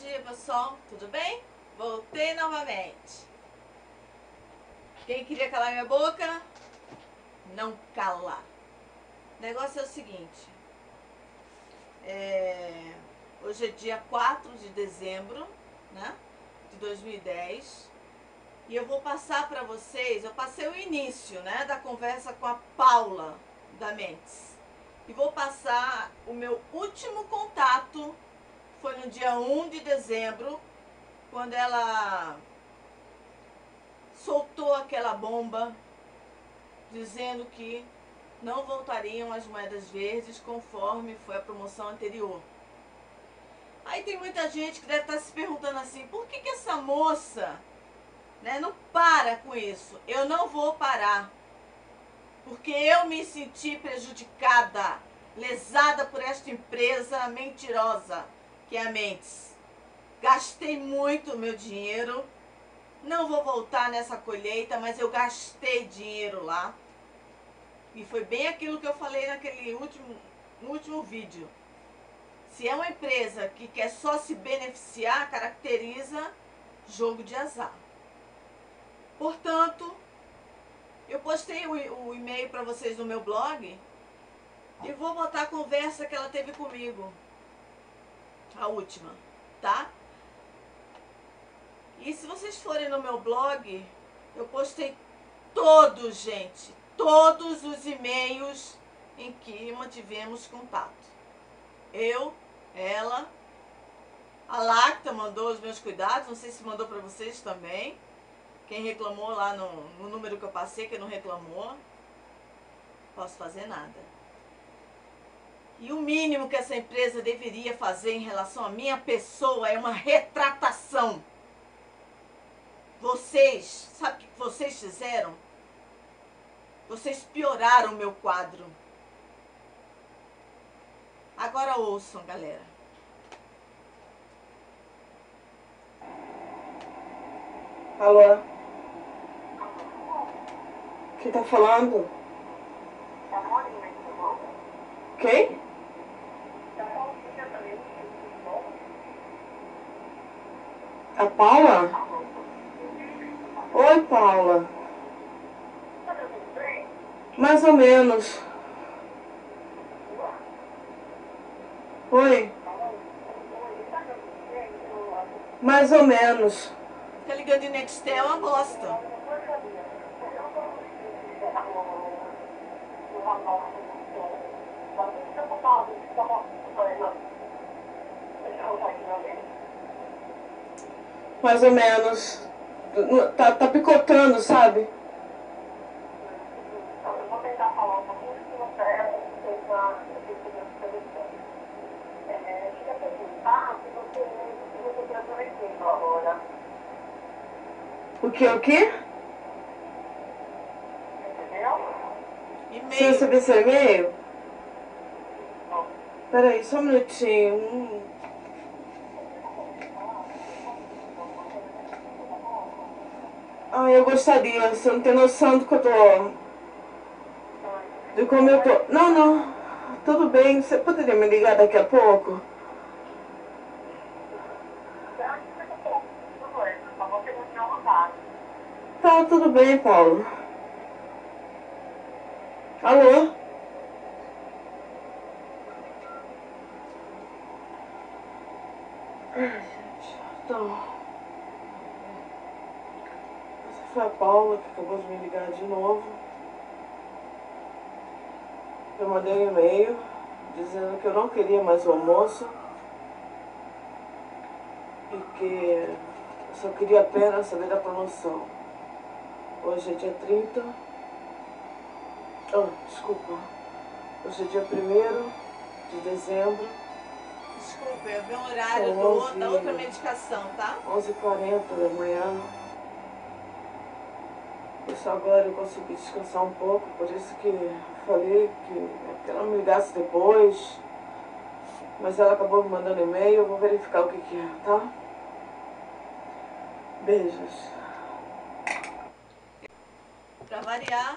dia, pessoal. Tudo bem? Voltei novamente. Quem queria calar minha boca? Não cala. O negócio é o seguinte. É, hoje é dia 4 de dezembro, né? De 2010. E eu vou passar para vocês, eu passei o início, né, da conversa com a Paula da Mentes. E vou passar o meu último contato no dia 1 de dezembro, quando ela soltou aquela bomba dizendo que não voltariam as moedas verdes conforme foi a promoção anterior. Aí tem muita gente que deve estar se perguntando assim, por que, que essa moça né, não para com isso? Eu não vou parar, porque eu me senti prejudicada, lesada por esta empresa mentirosa que é a Mendes. Gastei muito meu dinheiro. Não vou voltar nessa colheita, mas eu gastei dinheiro lá. E foi bem aquilo que eu falei naquele último, último vídeo. Se é uma empresa que quer só se beneficiar, caracteriza jogo de azar. Portanto, eu postei o, o e-mail para vocês no meu blog e vou botar a conversa que ela teve comigo a última, tá? E se vocês forem no meu blog, eu postei todos, gente, todos os e-mails em que mantivemos contato. Eu, ela, a Lacta mandou os meus cuidados, não sei se mandou para vocês também. Quem reclamou lá no, no número que eu passei, que não reclamou, posso fazer nada. E o mínimo que essa empresa deveria fazer em relação à minha pessoa é uma retratação. Vocês, sabe o que vocês fizeram? Vocês pioraram o meu quadro. Agora ouçam, galera. Alô? Quem tá falando? Quem? A Paula? Oi, Paula. Mais ou menos. Oi. Mais ou menos. Fica ligando em Nextel é uma bosta. Mais ou menos. Tá, tá picotando, sabe? O que, o que? Você recebeu seu e-mail? Peraí, só um minutinho. Hum. Ai, eu gostaria. Você não tem noção do que eu tô... De como eu tô... Não, não. Tudo bem. Você poderia me ligar daqui a pouco? Tá, tudo bem, Paulo. Alô? Ai, gente. Então. Essa foi a Paula que acabou de me ligar de novo. Eu mandei um e-mail dizendo que eu não queria mais o almoço e que eu só queria apenas saber da promoção. Hoje é dia 30. Oh, desculpa. Hoje é dia 1 de dezembro, Desculpa, eu vi um horário do, da outra medicação, tá? 11h40 da manhã. Só agora eu consegui descansar um pouco, por isso que falei que, que ela me ligasse depois. Mas ela acabou me mandando e-mail, eu vou verificar o que, que é, tá? Beijos. Pra variar.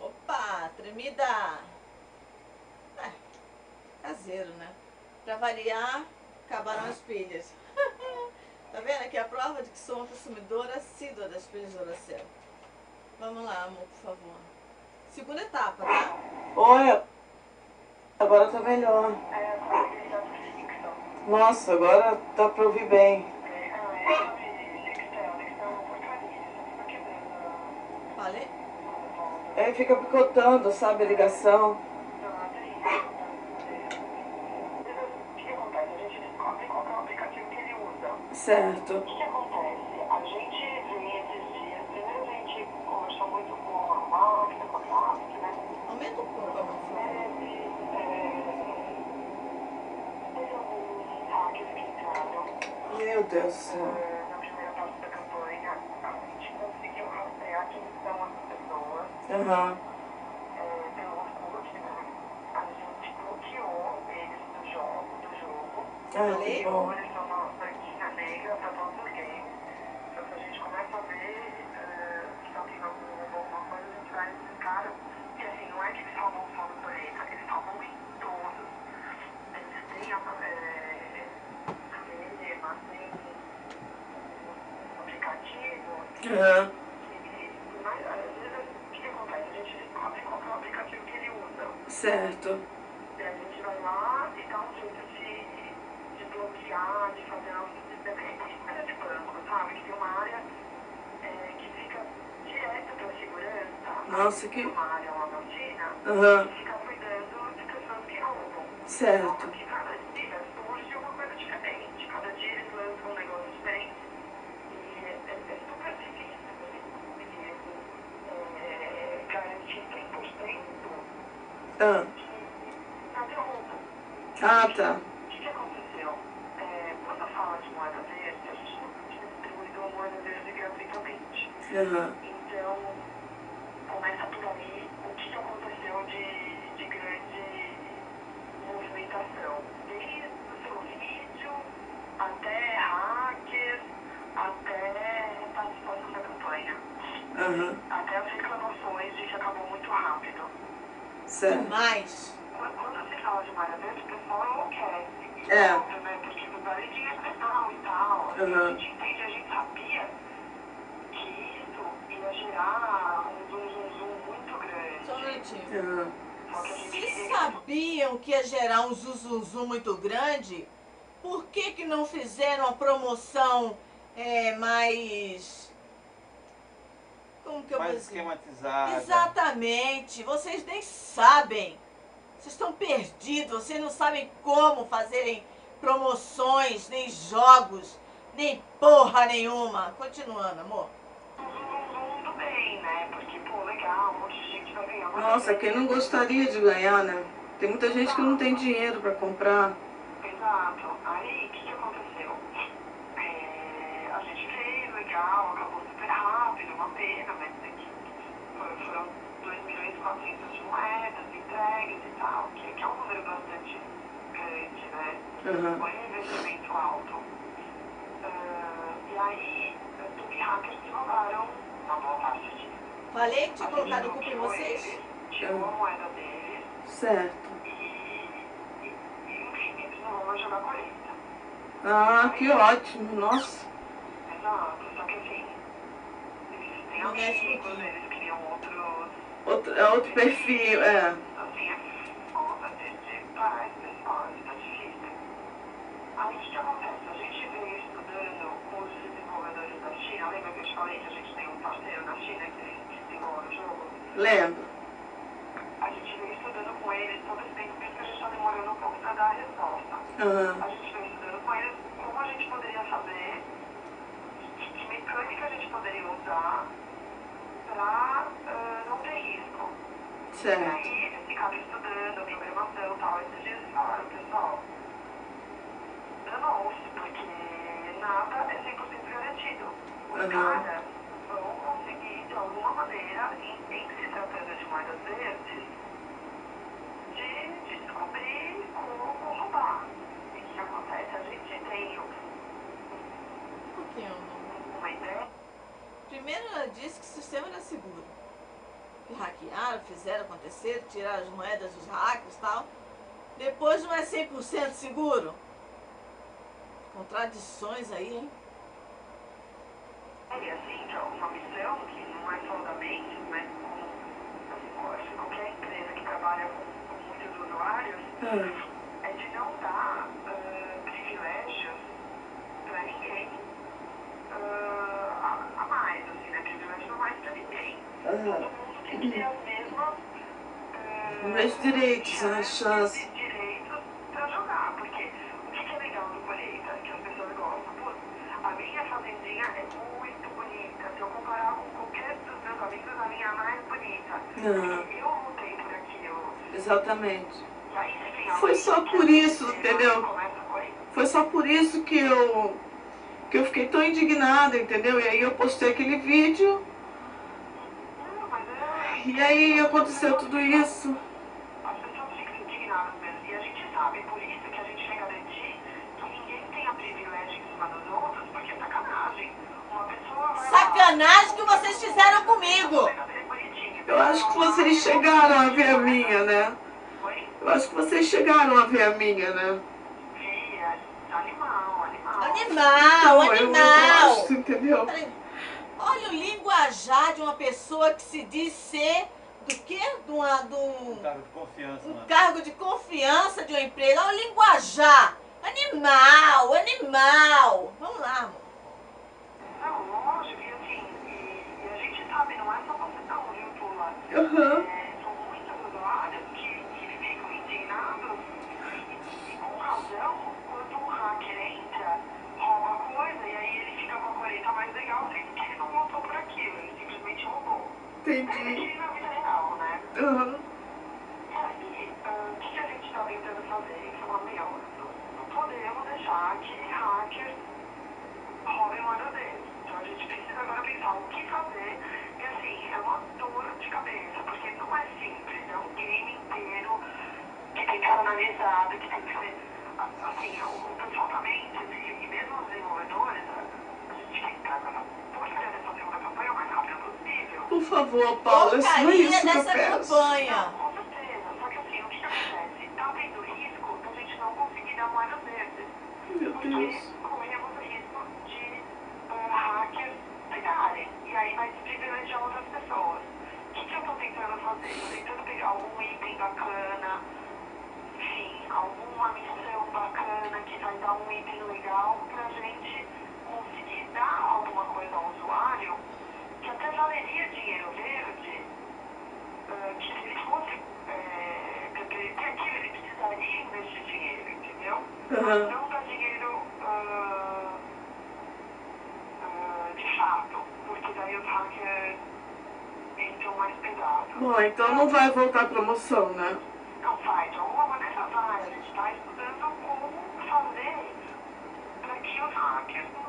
Opa, tremida. É, caseiro, né? Pra variar, acabaram as pilhas. Tá vendo aqui a prova de que sou uma consumidora assídua das pilhas Duracell. Vamos lá, amor, por favor. Segunda etapa, tá? Oi. Agora tá melhor. Nossa, agora dá pra ouvir bem. Falei? É, fica picotando, sabe, a ligação. Certo. Deus do céu. na primeira parte da campanha. A gente conseguiu rastrear quem são as pessoas Aham. A gente bloqueou eles do jogo, do jogo. Ah, que bom. Eles são uma banquinha negra para todos os games. Então, se a gente começa a ver eh, que está tendo algum- alguma coisa, a gente vai nesse cara. E assim, não é que eles roubam só no planeta, eles roubam em todos. Eles têm a eh, cinema, tem um que, mas, às vezes, o que que acontece? A gente descobre qual que é o aplicativo que ele usa. Certo. E a gente vai lá e dá um jeito de, de bloquear, de fazer algo independente. Coisa de banco, sabe? Que tem uma área é, que fica direto para segurança. Nossa, que- Uma área lá na China Aham. que fica cuidando de pessoas que roubam. Certo. Cada dia surge uma coisa diferente. Cada dia eles lançam um negócio diferente. E é, é, é super difícil você conseguir é, garantir 100% Ah, nada roubo. ah tá. O que, que aconteceu? É, quando fala de moeda verde, a gente a moeda verde gratuitamente. Aham. Então, começa por aí o que, que aconteceu de, de grande movimentação. Desde o seu vídeo, até hackers, até participação da campanha. Aham. Até as reclamações de que acabou muito rápido. Certo. Mais. Quando se fala de moeda verde, o pessoal enlouquece. É. Óbvio, né? Porque não vale dinheiro legal e tal. Uhum. A gente entende, a gente sabia que isso ia gerar um zoom, zoom, zoom muito grande. Só um minutinho. A gente Se sabiam que ia gerar um zuzuzum muito grande, por que, que não fizeram uma promoção é, mais. Como que eu vou Mais dizer? esquematizada. Exatamente. Vocês nem sabem. Vocês estão perdidos. Vocês não sabem como fazerem promoções, nem jogos, nem porra nenhuma. Continuando, amor. um zoom, zoom, zoom do bem, né? Porque, pô, legal, um monte de gente vai ganhar. uma Nossa, quem não gostaria de ganhar, né? Tem muita gente que não tem dinheiro pra comprar. Exato. Aí, o que, que aconteceu? É, a gente fez, legal, acabou super rápido, uma pena, mas é que foi- foram 2 milhões e 400 de moedas entregues e tal, que, que é um número bastante grande, né? Aham. Foi um investimento alto. Ah, e aí, os hackers roubaram uma boa parte disso. Falei que tinha A colocado culpa em vocês? eles, Tirou a moeda deles Certo. e, e, e enfim, eles não vão mais jogar com eles. Ah, que ótimo. Nossa. Exato, só que assim, eles têm amigos, eles criam outros, Outro, é outro perfil, é. assim, é de parar esse pessoal, isso tá difícil. Aí o que acontece? A gente veio estudando com os desenvolvedores da China, lembra que eu te falei que a gente tem um parceiro na China que desenvolve o jogo? Lembro. A gente veio estudando com eles todo esse tempo, por isso que a gente tá demorando um pouco pra dar a resposta. Aham. A gente veio estudando com eles como a gente poderia fazer, que, que mecânica a gente poderia usar para não ter risco. E Certo. aí eles ficaram estudando programação e tal, esses dias eles falaram, pessoal, danou-se, porque nada é 100% garantido. Os Uhum. caras vão conseguir, de alguma maneira, em, em se tratando de moedas verdes, de, de descobrir como roubar. E o que acontece? A gente tem um- Um pouquinho, amor. uma ideia Primeiro ela disse que o sistema era seguro. Que hackearam, fizeram acontecer, tiraram as moedas dos hackers e tal. Depois não é 100% seguro. Contradições aí, hein? E assim, que é uma missão que não é só da Mendes, mas como acho qualquer empresa que trabalha com, com muitos usuários, Ah, é de não dar ah, privilégios para ninguém ah, a, a mais, assim, né? Privilégios a mais para ninguém. Todo Os mesmos direitos, né? chances Chance. direitos para jogar. Porque o que, que é legal do colheita, que as pessoas gostam? Putz, a minha fazendinha é muito bonita. Se eu comparar com qualquer dos meus amigos, a minha é a mais bonita. Porque eu lutei por aquilo. exatamente. Aí, tem Foi só por isso, entendeu? a. Foi só por isso que eu que eu fiquei tão indignada, entendeu? E aí eu postei aquele vídeo Não, é. E aí aconteceu tudo isso. As pessoas ficam indignadas mesmo. E a gente sabe, por isso que a gente chega a garantir que ninguém tenha privilégio em cima dos outros, porque é sacanagem. Uma pessoa vai Sacanagem que vocês fizeram comigo. Eu acho que vocês chegaram a ver a minha, né? Oi? Eu acho que vocês chegaram a ver a minha, né? Via, animal, animal. Animal, Então, eu animal. gosto, entendeu? Olha o linguajar de uma pessoa que se diz ser do quê? De, uma, de um, Um cargo de confiança, um né? cargo de confiança de uma empresa. Olha o linguajar. Animal, animal. Vamos lá, amor. Não, lógico, e assim, e, a gente sabe, não é só você não, viu, Tula? Aham. É, são muitos usuários que, que ficam indignados e, e com razão quando um hacker entra, rouba a coisa e aí ele fica com a colheita mais legal, sendo que ele não lutou por aquilo, ele simplesmente roubou. É Entendi. que na vida real, né? Aí, ah, o que, que a gente está tentando fazer? Falar, meu, não, podemos deixar que hackers roubem uma deles. Então a gente precisa agora pensar o que fazer. E assim, é uma dor de cabeça, porque não é simples, é um game inteiro que tem que ser analisado, que tem que ser. Assim, o, o pessoal também, e, mesmo os desenvolvedores, a, gente quer entrar nessa porcaria dessa segunda campanha o mais rápido possível. Por favor, Paula, é só isso que eu dessa peço. campanha. Não, com certeza. Só que assim, o que, acontece? Tá tendo risco da gente não conseguir dar moedas verdes. Meu Porque Deus. corremos o risco de ah, hackers pegarem. E aí vai desprivilegiar outras pessoas. O que, que eu tô tentando fazer? Tô tentando pegar algum item bacana, enfim, alguma missão bacana que vai dar um item legal pra gente conseguir dar alguma coisa ao usuário que até valeria dinheiro verde, ah, que se ele fosse, é, que, que aquilo ele precisaria investir dinheiro, entendeu? Aham. Não dar dinheiro ah, ah, de fato, porque daí os hackers entram mais pesados. Bom, então não vai voltar a promoção, né? Não vai, de alguma maneira vai. A gente está estudando como fazer para que os hackers não,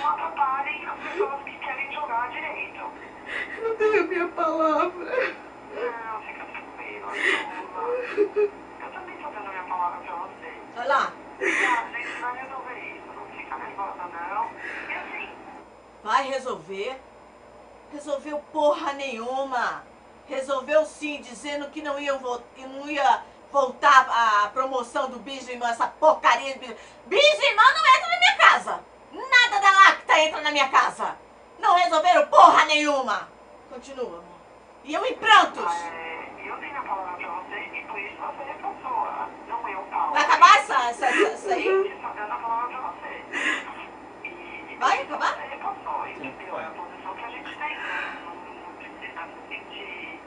não atrapalhem as pessoas que querem jogar direito. Eu dei a minha palavra. Não, fica tranquilo, Lula. Eu também estou dando minha palavra para você. Olha lá. Ah, a gente vai resolver isso, não fica nervosa não. E assim, Vai resolver. Resolveu porra nenhuma. Resolveu sim, dizendo que não não ia voltar a promoção do Bislimão, essa porcaria de Bislimão. Bislimão não entra na minha casa. Nada da Lacta entra na minha casa. Não resolveram porra nenhuma. Continua, amor. E eu em prantos. é, eu dei minha palavra para você e por isso você reforçou, não eu, Paulo. Vai acabar essa, essa, essa, essa aí? Eu dando a palavra para você. E, Vai acabar? Você entendeu? É a posição que a gente tem. né? Não, não precisa se sentir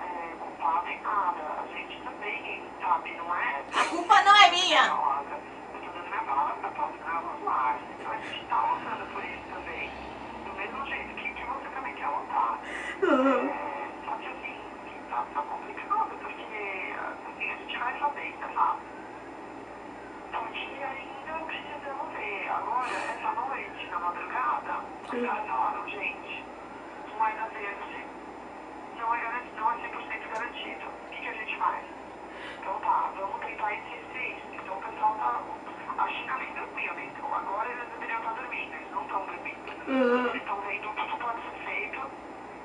é, culpado em nada. A gente também, sabe, não é... A culpa não é minha. Palavra. Eu estou dando minha palavra para passar os usuários. Então a gente está lutando por isso também. Do mesmo jeito que, que você também quer lutar. Aham. É, só que assim, tá, tá complicado, porque assim, a gente vai fazer, tá? Só que ainda precisamos ver. Agora, essa noite, na madrugada, os falaram, gente, moeda verde não é, não é 100% garantido. O que, que a gente faz? Então tá, vamos tentar insistir. Então o pessoal tá. A China nem dormiu, né? Então agora eles deveriam estar dormindo, eles não estão dormindo. Aham. Eles estão vendo o que pode ser feito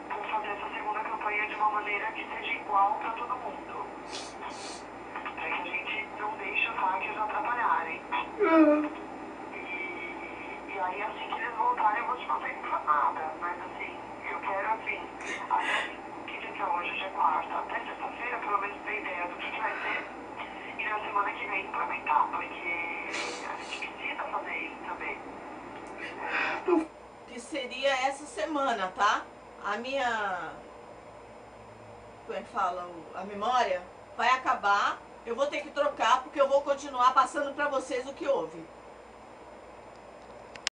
para fazer essa segunda campanha de uma maneira que seja igual para todo mundo. Para que a gente não deixe os hackers atrapalharem. Aham. E, e aí assim que eles voltarem eu vou te fazer quinta, hoje já é quarta. Até sexta-feira, pelo menos, ter ideia do que, que vai ser. E na implementar, porque a gente precisa fazer isso também. Que seria essa semana, tá? A minha. Como é que fala? A memória vai acabar. Eu vou ter que trocar porque eu vou continuar passando pra vocês o que houve.